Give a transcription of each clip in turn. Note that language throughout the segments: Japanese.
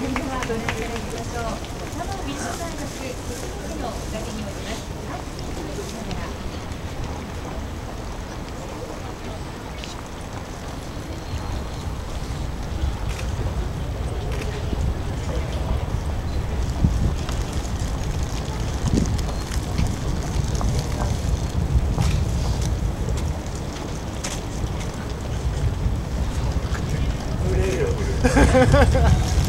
それではご覧いただきましょう佐野美術大学国立の崖におりますアッキー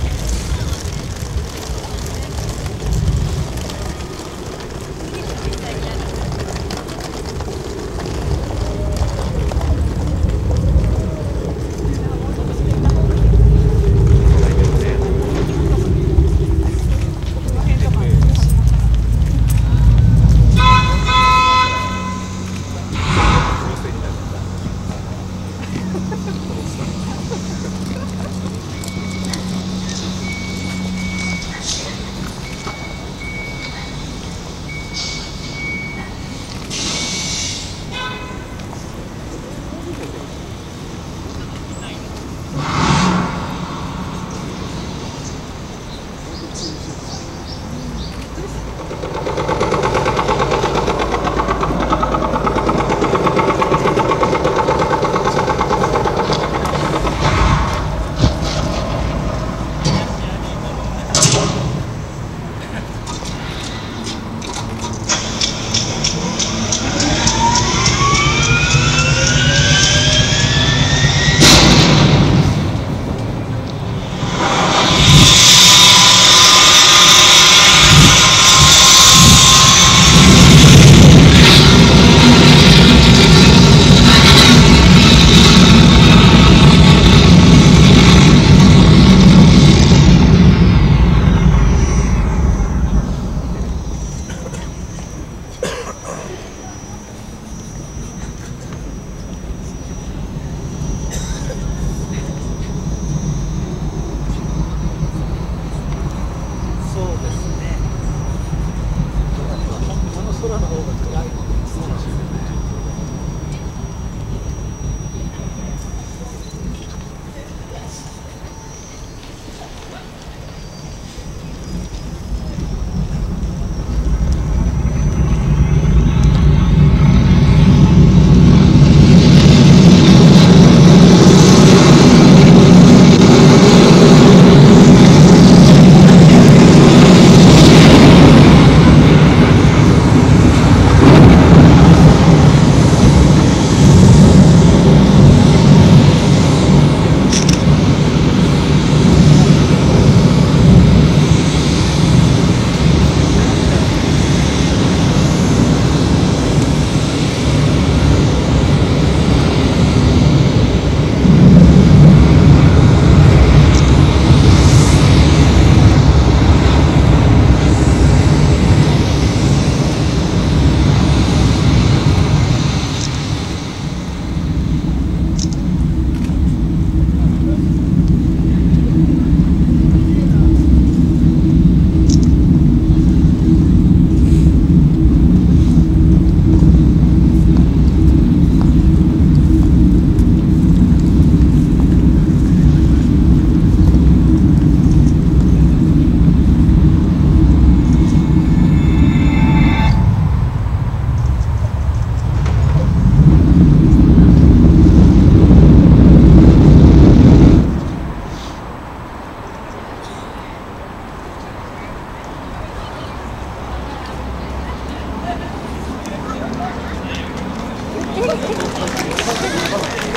ハハハハ!